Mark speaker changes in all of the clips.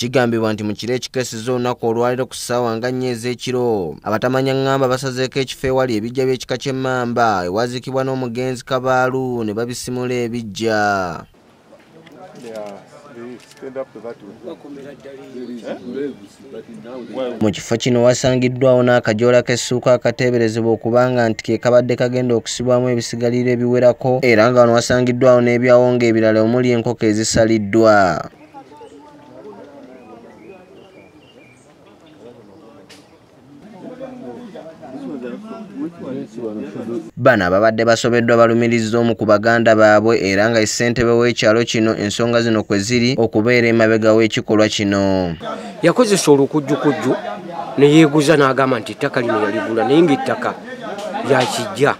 Speaker 1: kigambibwa nti mu kiro ekikeseza olunaku olwaliro ku ssaawa nga nnyo ez'ekiro abatamanya ŋŋamba basazeeko ekifo ewali ebijja by'ekika ky'emmamba ewaziikibwa n'omugenzi kabaalu ne babisimula ebijja mu kifo kino wasangiddwawo n'akajoola k'essuuka akateeberezebwa okubanga nti ke kabadde kagenda okusibwamu ebisigaliro ebiwerako era nga wano wasangiddwawo n'ebyawonga ebirala omuli enkoko ezisaliddwa bano ababadde basobeddwa balumirizza omu ku baganda baabwe era nga ssentebe w'ekyalo kino ensonga zino kwe ziri okubeera emabega w'ekikolwa kino.
Speaker 2: Yakozesa olukujjukujju neyeeguza n'agamba nti ettaka lino yaligula naye ngaettaka lyakijja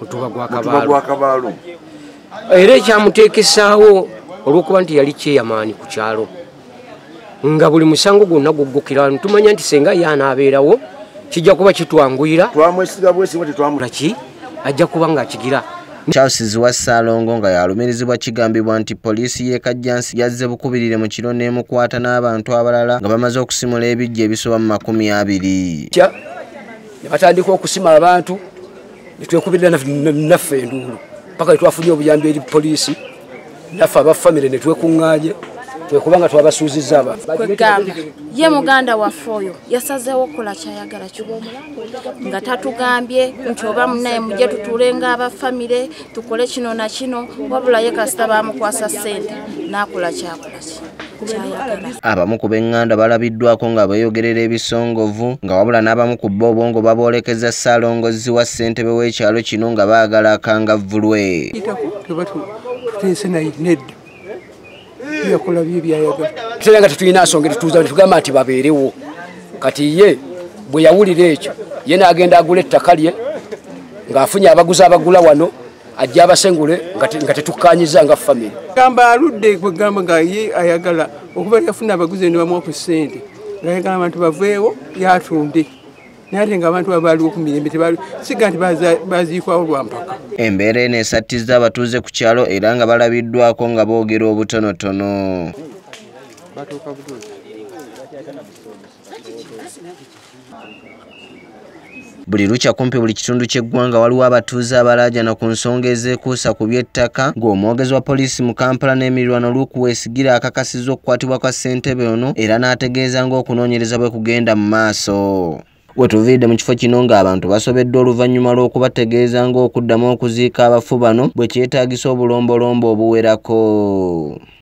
Speaker 2: mutuba gwa kabaalo era ekyamuteekesaawo olw'okuba nti yali kyeyamaani ku kyalo. Nga buli musango gwonna guggukira tumanya nti senga ye anaabeerawo kijja kuba kitwanguyira. Twamwesiga ajja kuba ng'akigira
Speaker 1: charles wa ssaalongo nga yalumirizibwa kigambibwa nti poliisi y'e kajjansi yazze bukubirire mu kiro n'emukwata n'abantu abalala nga bamaze okusimula ebijja ebisoba mu makumi abiri.
Speaker 2: Ne batandika okusima abantu netwekubirira naffe enduulu paka netwafunye obuyambi eri poliisi. Naffe abafamire netwekuŋŋaanye twekubanga twabasuuzizza
Speaker 3: kwegamba ye muganda waffe oyo yasazeewo okukola kyayagala kiba nga tatugambye nti oba munaye mujje tutuule ngaabafamire tukole kino na kino wabula ye kasita bamukwasa ssente n'akola kyakola ki?
Speaker 1: Abamu ku b'eŋŋanda balabiddwako nga beeyogerera ebisongovu nga wabula n'abamu ku bo obwongo baboolekeza ssaalongozi wa ssentebe w'ekyalo kino nga baagala akangavvulwe.
Speaker 4: Nedda yakola bye byayagala.
Speaker 2: Tutera nga tetulina nsonga etutuuza tugamba nti babeerewo. Kati ye bwe yawulira ekyo ye n'agenda agula ettaka lye ng'afunye abaguzi abagula wano ajja abasengule nga tetukkanyiza nga famire
Speaker 4: gamba aludde kwegamba nga ye ayagala okuba yafuna abaguzi ne bamuwa ku ssente. Ngaayagala abantu baveewo yatunde naye nga abantu babaaliwo ku mirembe siga nti baziikwawo lwampaka
Speaker 1: embeera eno esattiza abatuuze ku kyalo era nga balabiddwako nga boogera obutonotono. Buli lukya kumpi buli kitundu ky'eggwanga waliwo abatuuze abalaajana ku nsonga ezeekuusa ku by'ettaka ng'omwogezi wa poliisi mu kampala n'emirirwano luuku weesigira akakasizza okukwatibwa kwa ssentebe ono era n'ategeeza ng'okunoonyereza bwe kugenda mu maaso wetuviiridde mu kifo kino ng'abantu basobeddwa oluvannyuma lw'okubategeeza ng'okuddamu okuziika abafu bano bwe kyetaagisa obulombolombo obuwerako